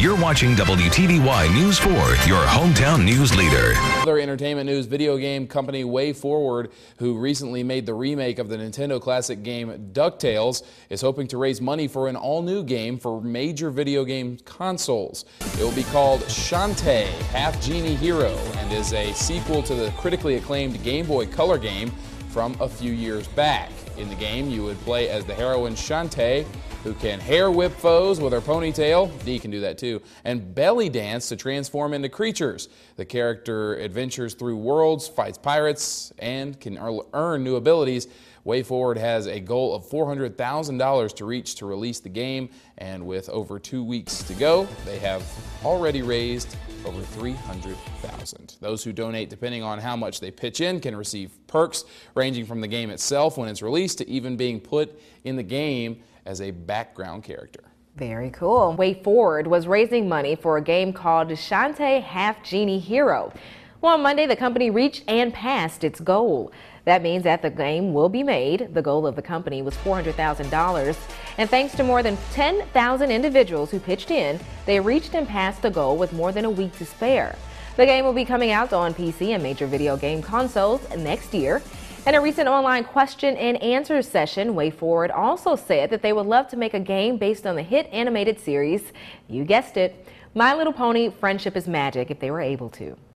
You're watching WTVY News 4, your hometown news leader. Other entertainment news video game company WayForward, who recently made the remake of the Nintendo classic game DuckTales, is hoping to raise money for an all new game for major video game consoles. It will be called Shantae Half Genie Hero and is a sequel to the critically acclaimed Game Boy Color game from a few years back. In the game, you would play as the heroine Shantae who can hair whip foes with her ponytail, Dee can do that too, and belly dance to transform into creatures. The character adventures through worlds, fights pirates, and can earn new abilities. WayForward has a goal of $400,000 to reach to release the game, and with over two weeks to go, they have already raised over 300,000. Those who donate, depending on how much they pitch in, can receive perks ranging from the game itself when it's released to even being put in the game as a background character. Very cool. Way Forward was raising money for a game called Shantae Half Genie Hero. Well, on Monday, the company reached and passed its goal. That means that the game will be made. The goal of the company was $400,000. And thanks to more than 10,000 individuals who pitched in, they reached and passed the goal with more than a week to spare. The game will be coming out on PC and major video game consoles next year. In a recent online question and answer session, WayForward also said that they would love to make a game based on the hit animated series, you guessed it, My Little Pony Friendship is Magic if they were able to.